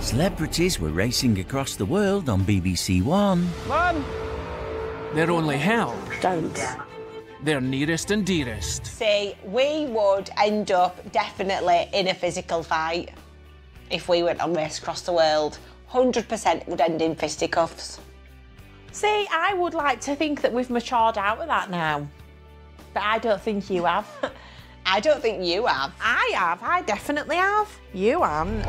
Celebrities were racing across the world on BBC One. Run! They're only hell. Don't. They're nearest and dearest. See, we would end up definitely in a physical fight if we went on race across the world. 100% would end in fisticuffs. See, I would like to think that we've matured out of that now. But I don't think you have. I don't think you have. I have. I definitely have. You haven't.